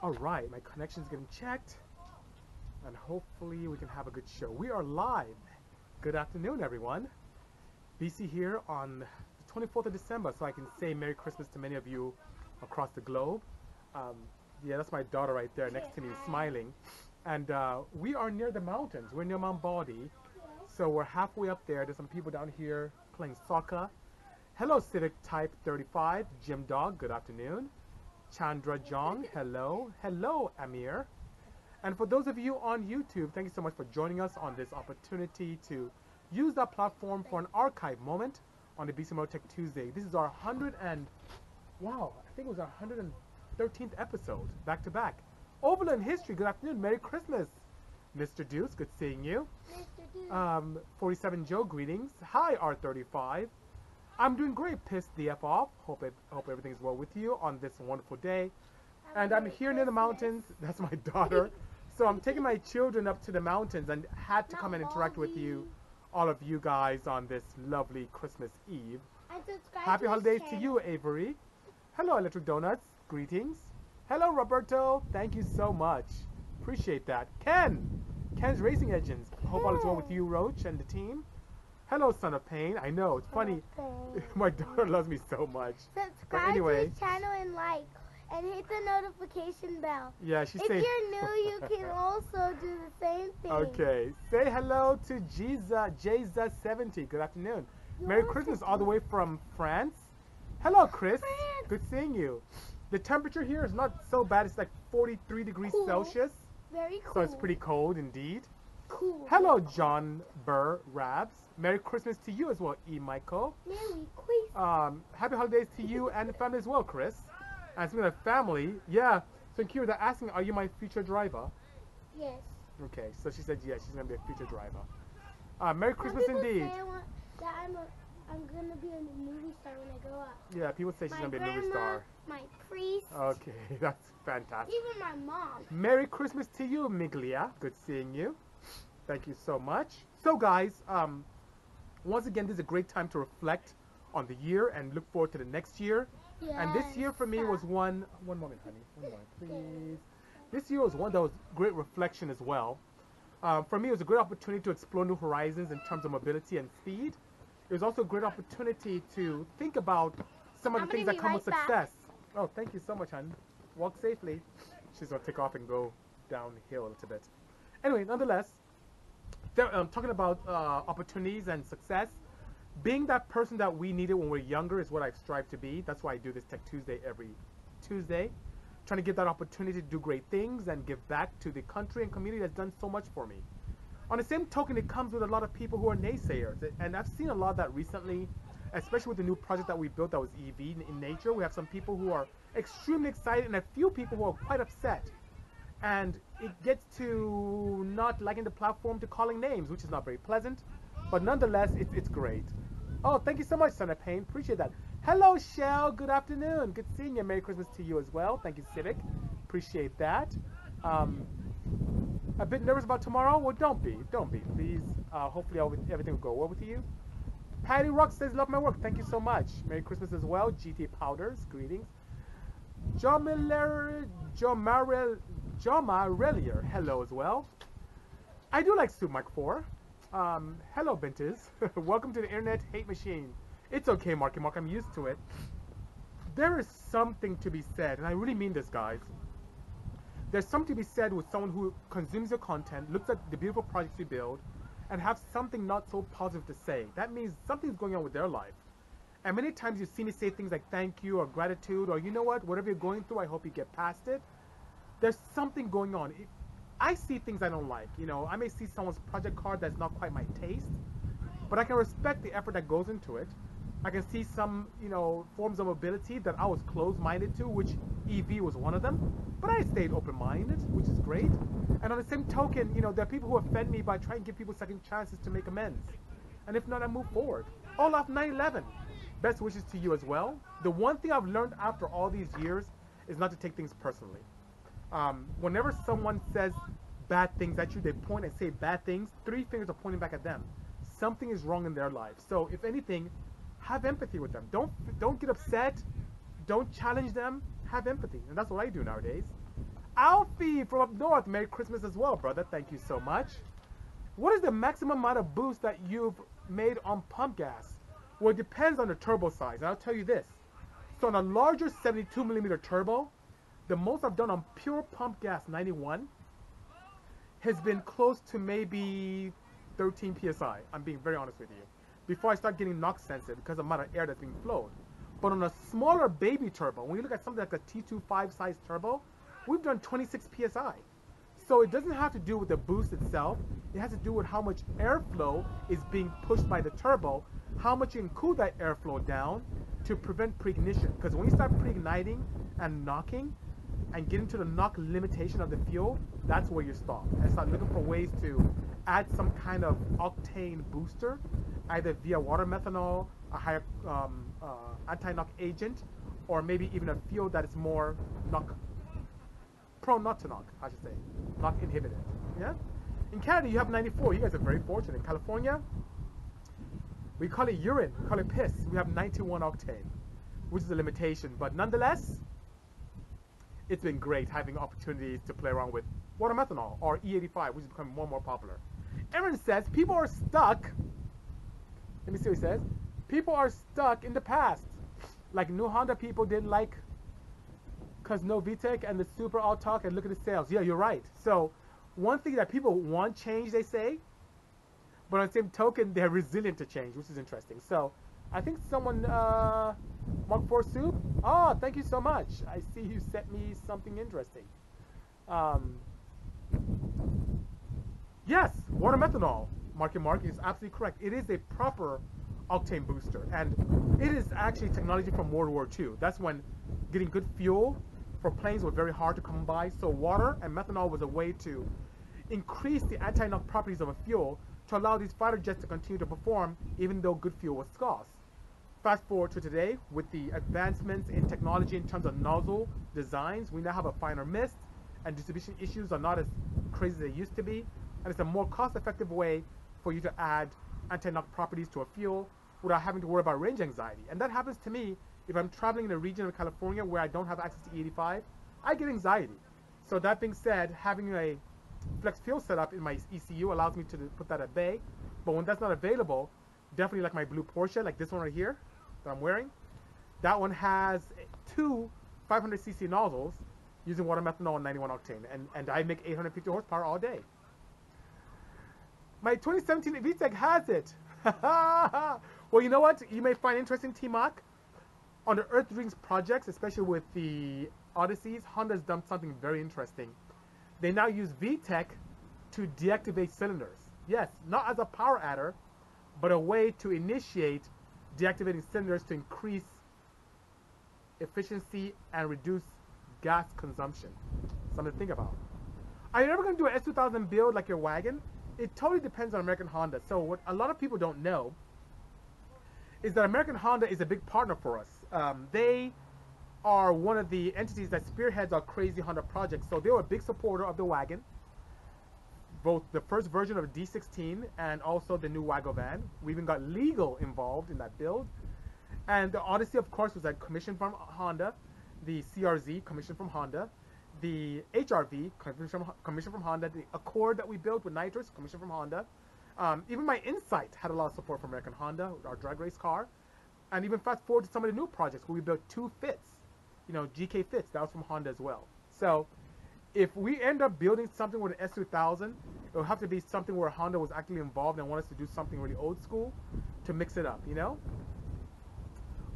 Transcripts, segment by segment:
All right, my connection's getting checked, and hopefully we can have a good show. We are live. Good afternoon, everyone. Bisi here on the 24th of December, so I can say Merry Christmas to many of you across the globe. Um, yeah, that's my daughter right there next to me, smiling. And uh, we are near the mountains. We're near Mount Baldy, so we're halfway up there. There's some people down here playing soccer. Hello, Civic Type 35, Jim Dog. Good afternoon. Chandra Jong, hello. Hello, Amir. And for those of you on YouTube, thank you so much for joining us on this opportunity to use that platform for an archive moment on the Bisi Tech Tuesday. This is our 100 and, wow, I think it was our 113th episode, back to back. Overland History, good afternoon, Merry Christmas. Mr. Deuce, good seeing you. Mr. Dude. Um, 47 Joe, greetings. Hi, R35. I'm doing great. Pissed the F off. Hope it, hope everything's well with you on this wonderful day. And I'm here near the mountains. That's my daughter. So I'm taking my children up to the mountains and had to come and interact with you, all of you guys, on this lovely Christmas Eve. Happy holidays to you, Avery. Hello, Electric Donuts. Greetings. Hello, Roberto. Thank you so much. Appreciate that. Ken. Ken's Racing Engines. Hope all is well with you, Roach, and the team. Hello, Son of Pain. I know, it's funny. My daughter loves me so much. Subscribe anyway. to his channel and like. And hit the notification bell. Yeah, she's If saying. you're new, you can also do the same thing. Okay. Say hello to Jiza, Jza70. Good afternoon. You're Merry Christmas all the way from France. Hello, Chris. France. Good seeing you. The temperature here is not so bad. It's like 43 degrees Cool. Celsius. Very cool. So it's pretty cold indeed. Cool. Hello, John Burr Rabs. Merry Christmas to you as well, E. Michael. Merry Christmas. Um, happy holidays to you and the family as well, Chris. And speaking of family, yeah. So Kira, they're asking, are you my future driver? yes. Okay, so she said yes, she's gonna be a future driver. Uh, Merry Some Christmas indeed. Say I want, that I'm, gonna be a movie star when I grow up. Yeah, people say she's my gonna be a movie star. my priest, Okay, that's fantastic. even my mom. Merry Christmas to you, Miglia. Good seeing you. Thank you so much. So, guys, um, once again, this is a great time to reflect on the year and look forward to the next year. And this year for me was one. One moment, honey. One moment, please. This year was one that was great reflection as well. Um, for me, it was a great opportunity to explore new horizons in terms of mobility and speed. It was also a great opportunity to think about some of I'm the things that come with right back. success. Oh, thank you so much, hon. Walk safely. She's gonna take off and go downhill a little bit. Anyway, nonetheless, um, talking about uh, opportunities and success, being that person that we needed when we are younger is what I've strived to be. That's why I do this Tech Tuesday every Tuesday, trying to get that opportunity to do great things and give back to the country and community that's done so much for me. On the same token, it comes with a lot of people who are naysayers, and I've seen a lot of that recently, especially with the new project that we built that was EV in nature. We have some people who are extremely excited and a few people who are quite upset and it gets to not liking the platform to calling names, which is not very pleasant, but nonetheless, it's, it's great. Oh, thank you so much, Son of Pain. Appreciate that. Hello, Shell. Good afternoon. Good seeing you. Merry Christmas to you as well. Thank you, Civic. Appreciate that. Um, a bit nervous about tomorrow? Well, don't be. Don't be, please. Uh, hopefully, all- everything will go well with you. Patty Rock says, Love my work. Thank you so much. Merry Christmas as well. GT Powders. Greetings. Jomiller, Jomarel, Jomarelier, hello as well. I do like Super Mark 4. Um, hello, Bintez. Welcome to the Internet Hate Machine. It's okay, Marky Mark, I'm used to it. There is something to be said, and I really mean this, guys. There's something to be said with someone who consumes your content, looks at the beautiful projects you build, and have something not so positive to say. That means something's going on with their life. And many times you see me say things like thank you or gratitude or you know what, whatever you're going through, I hope you get past it. There's something going on. It, I see things I don't like. You know, I may see someone's project card that's not quite my taste, but I can respect the effort that goes into it. I can see some, you know, forms of mobility that I was closed-minded to, which EV was one of them. But I stayed open-minded, which is great. And on the same token, you know, there are people who offend me by trying to give people second chances to make amends. And if not, I move forward. All off 9/11. Best wishes to you as well. The one thing I've learned after all these years is not to take things personally. Um, whenever someone says bad things at you, they point and say bad things, three fingers are pointing back at them. Something is wrong in their life. So if anything, have empathy with them. Don't don't get upset. Don't challenge them. Have empathy, and that's what I do nowadays. Alfie from up north, Merry Christmas as well, brother. Thank you so much. What is the maximum amount of boost that you've made on pump gas? Well, it depends on the turbo size. And I'll tell you this. So on a larger 72 millimeter turbo, the most I've done on pure pump gas 91 has been close to maybe 13 psi. I'm being very honest with you. Before I start getting knock sensitive because of the amount of air that's being flowed. But on a smaller baby turbo, when you look at something like a T25 size turbo, we've done 26 psi. So it doesn't have to do with the boost itself. It has to do with how much airflow is being pushed by the turbo, how much you can cool that airflow down to prevent preignition. Because when you start preigniting and knocking, and get into the knock limitation of the fuel, that's where you stop. And start looking for ways to add some kind of octane booster, either via water methanol, a higher um, uh, anti-knock agent, or maybe even a fuel that is more knock prone not to knock, I should say, knock inhibited. Yeah. In Canada, you have 94. You guys are very fortunate. In California, we call it urine, we call it piss. We have 91 octane, which is a limitation, but nonetheless it's been great having opportunities to play around with water methanol or E85, which is becoming more and more popular. Aaron says people are stuck. Let me see what he says. People are stuck in the past, like new Honda people didn't like because no VTEC and the Super all talk and look at the sales. Yeah, you're right. So one thing that people want change, they say, but on the same token, they're resilient to change, which is interesting. So I think someone, uh, Mark for Soup. Oh, thank you so much. I see you sent me something interesting. Um, yes, water methanol, Mark and Mark, is absolutely correct. It is a proper octane booster, and it is actually technology from World War II. That's when getting good fuel for planes was very hard to come by. So water and methanol was a way to increase the anti-knock properties of a fuel to allow these fighter jets to continue to perform even though good fuel was scarce. Fast forward to today, with the advancements in technology in terms of nozzle designs, we now have a finer mist, and distribution issues are not as crazy as they used to be, and it's a more cost-effective way for you to add anti-knock properties to a fuel without having to worry about range anxiety. And that happens to me if I'm traveling in a region of California where I don't have access to E85, I get anxiety. So that being said, having a flex fuel setup in my ECU allows me to put that at bay. But when that's not available, definitely like my blue Porsche, like this one right here that I'm wearing, that one has two 500cc nozzles using water methanol and 91 octane, and, and I make 850 horsepower all day. My 2017 VTEC has it. well, you know what? You may find interesting, T-Mac. On the Earth Rings projects, especially with the Odysseys, Honda's done something very interesting. They now use VTEC to deactivate cylinders. Yes, not as a power adder, but a way to initiate deactivating cylinders to increase efficiency and reduce gas consumption. Something to think about. Are you ever going to do an S2000 build like your wagon? It totally depends on American Honda. So what a lot of people don't know is that American Honda is a big partner for us. Um, they are one of the entities that spearheads our crazy Honda project. So they were a big supporter of the wagon both the first version of D16 and also the new Wagovan. We even got legal involved in that build. And the Odyssey, of course, was a commission from Honda. The CRZ, commission from Honda. The HRV, commission from, from Honda. The Accord that we built with nitrous, commission from Honda. Um, even my Insight had a lot of support from American Honda, our drag race car. And even fast forward to some of the new projects where we built two fits. You know, GK fits, that was from Honda as well. So if we end up building something with an S2000, it'll have to be something where Honda was actually involved and want us to do something really old school to mix it up, you know?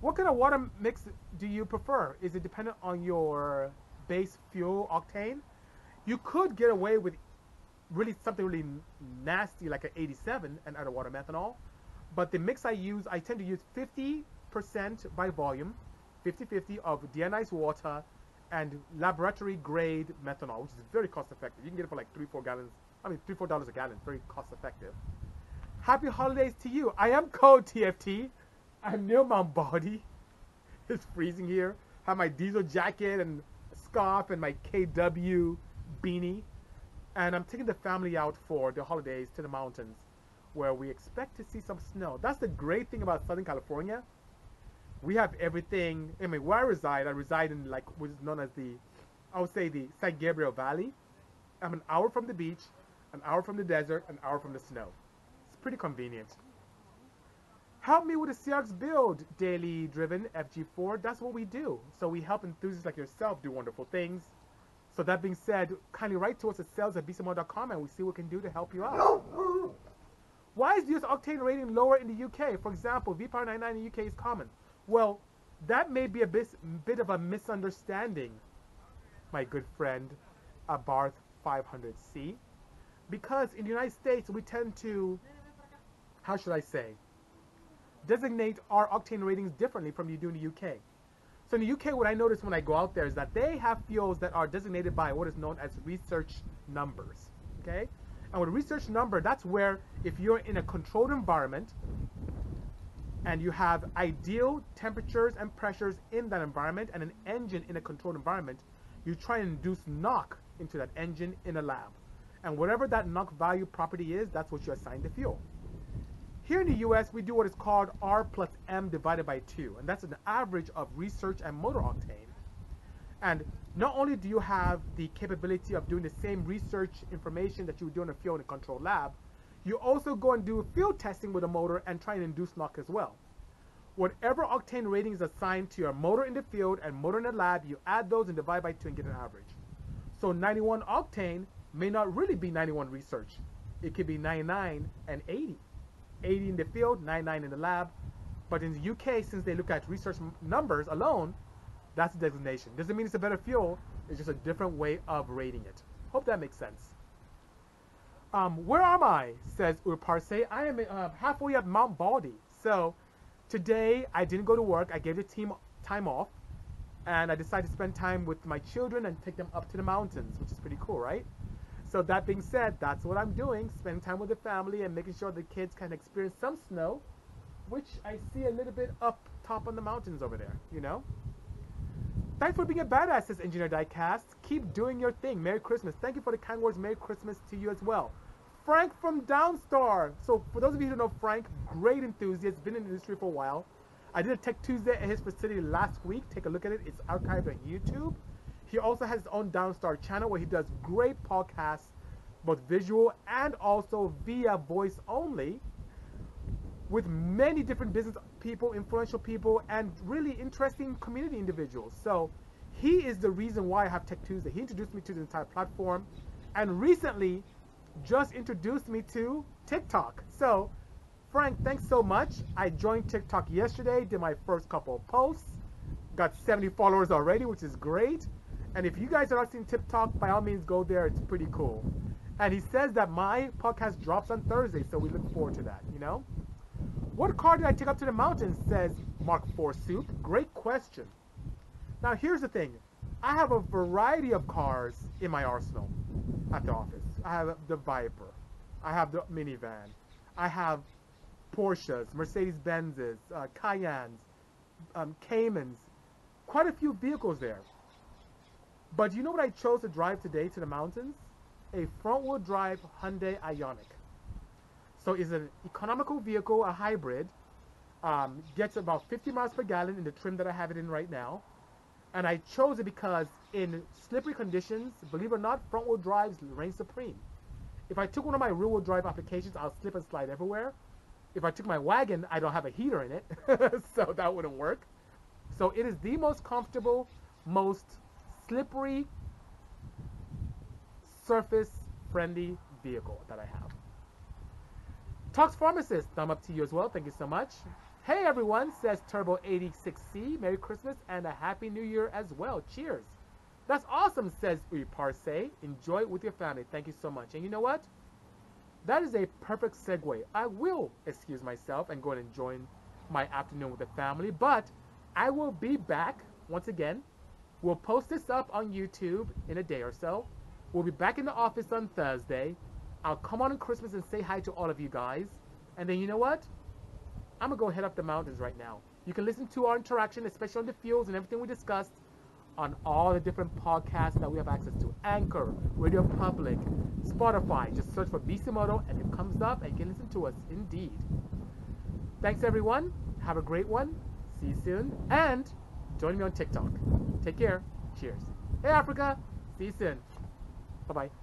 What kind of water mix do you prefer? Is it dependent on your base fuel octane? You could get away with really something really nasty like an 87 and add a water methanol. But the mix I use, I tend to use 50% by volume, 50-50 of deionized water and laboratory grade methanol, which is very cost effective. You can get it for like three, four gallons. I mean, three, four dollars a gallon. Very cost effective. Happy holidays to you. I am Code TFT. I'm near Mount Baldy. It's freezing here. Have my diesel jacket and scarf and my KW beanie. And I'm taking the family out for the holidays to the mountains where we expect to see some snow. That's the great thing about Southern California we have everything. I mean, where I reside, I reside in like what is known as the I would say the San Gabriel Valley. I'm an hour from the beach, an hour from the desert, an hour from the snow. It's pretty convenient. Help me with the Seahawks build, daily driven FG4. That's what we do. So we help enthusiasts like yourself do wonderful things. So that being said, kindly write to us at sales at bcmo.com and we see what we can do to help you out. Why is the US octane rating lower in the UK? For example, VPower 99 in the UK is common. Well, that may be a bit, bit of a misunderstanding, my good friend, Abarth 500C. Because in the United States, we tend to, how should I say, designate our octane ratings differently from you do in the UK. So in the UK, what I notice when I go out there is that they have fuels that are designated by what is known as research numbers. Okay? And with research number, that's where if you're in a controlled environment and you have ideal temperatures and pressures in that environment and an engine in a controlled environment, you try and induce knock into that engine in a lab. And whatever that knock value property is, that's what you assign the fuel. Here in the US, we do what is called R plus M divided by 2, and that's an average of research and motor octane. And not only do you have the capability of doing the same research information that you would do in a fuel in a controlled lab, you also go and do field testing with a motor and try and induce knock as well. Whatever octane rating is assigned to your motor in the field and motor in the lab, you add those and divide by 2 and get an average. So 91 octane may not really be 91 research. It could be 99 and 80. 80 in the field, 99 in the lab. But in the UK, since they look at research numbers alone, that's the designation. Doesn't mean it's a better fuel, it's just a different way of rating it. Hope that makes sense. Um, where am I? Says Urparse. I am uh, halfway up Mount Baldy. So today I didn't go to work. I gave the team time off. And I decided to spend time with my children and take them up to the mountains, which is pretty cool, right? So that being said, that's what I'm doing, spending time with the family and making sure the kids can experience some snow, which I see a little bit up top on the mountains over there, you know? Thanks for being a badass, says Engineer Diecast. Keep doing your thing. Merry Christmas. Thank you for the kind words. Merry Christmas to you as well. Frank from Downstar. So for those of you who don't know Frank, great enthusiast, been in the industry for a while. I did a Tech Tuesday at his facility last week. Take a look at it. It's archived on YouTube. He also has his own Downstar channel where he does great podcasts, both visual and also via voice only, with many different business people, influential people, and really interesting community individuals. So he is the reason why I have Tech Tuesday. He introduced me to the entire platform, and recently just introduced me to TikTok. So Frank, thanks so much. I joined TikTok yesterday, did my first couple of posts, got 70 followers already, which is great. And if you guys are not seeing TikTok, by all means go there. It's pretty cool. And he says that my podcast drops on Thursday, so we look forward to that, you know? What car did I take up to the mountains? Says Mark 4 Soup. Great question. Now here's the thing. I have a variety of cars in my arsenal at the office. I have the Viper. I have the minivan. I have Porsches, Mercedes-Benzes, uh, Cayennes, um, Caymans, quite a few vehicles there. But you know what I chose to drive today to the mountains? A front-wheel drive Hyundai Ioniq. So it's an economical vehicle, a hybrid, um, gets about 50 miles per gallon in the trim that I have it in right now. And I chose it because in slippery conditions, believe it or not, front-wheel drives reign supreme. If I took one of my rear-wheel drive applications, I'll slip and slide everywhere if I took my wagon, I don't have a heater in it, so that wouldn't work. So it is the most comfortable, most slippery, surface-friendly vehicle that I have. Talks Pharmacist, thumb up to you as well. Thank you so much. Hey everyone, says Turbo86C. Merry Christmas and a Happy New Year as well. Cheers. That's awesome, says Uy Parse. Enjoy it with your family. Thank you so much. And you know what? That is a perfect segue. I will excuse myself and go and enjoy my afternoon with the family, but I will be back once again. We'll post this up on YouTube in a day or so. We'll be back in the office on Thursday. I'll come on Christmas and say hi to all of you guys. And then you know what? I'm to go head up the mountains right now. You can listen to our interaction, especially on the fields and everything we discussed, on all the different podcasts that we have access to. Anchor, Radio Public, Spotify. Just search for Bisimoto and it comes up and you can listen to us indeed. Thanks everyone. Have a great one. See you soon. And join me on TikTok. Take care. Cheers. Hey, Africa. See you soon. Bye bye.